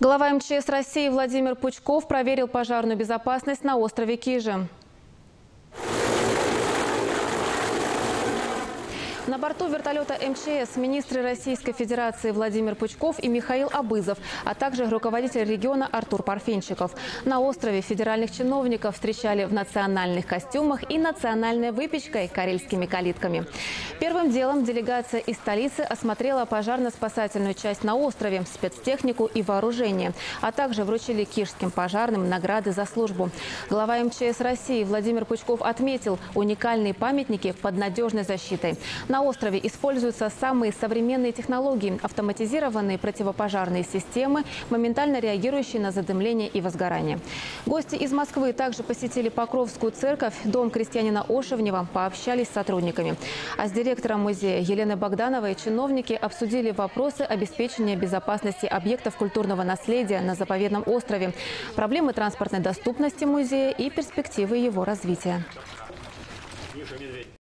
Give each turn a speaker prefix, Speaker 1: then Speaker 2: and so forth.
Speaker 1: Глава МЧС России Владимир Пучков проверил пожарную безопасность на острове Кижи. На борту вертолета МЧС министры Российской Федерации Владимир Пучков и Михаил Абызов, а также руководитель региона Артур Парфенчиков. На острове федеральных чиновников встречали в национальных костюмах и национальной выпечкой карельскими калитками. Первым делом делегация из столицы осмотрела пожарно-спасательную часть на острове, спецтехнику и вооружение, а также вручили кишским пожарным награды за службу. Глава МЧС России Владимир Пучков отметил уникальные памятники под надежной защитой. На острове используются самые современные технологии, автоматизированные противопожарные системы, моментально реагирующие на задымление и возгорание. Гости из Москвы также посетили Покровскую церковь, дом крестьянина Ошевнева, пообщались с сотрудниками. А с директором музея Еленой Богдановой чиновники обсудили вопросы обеспечения безопасности объектов культурного наследия на заповедном острове, проблемы транспортной доступности музея и перспективы его развития.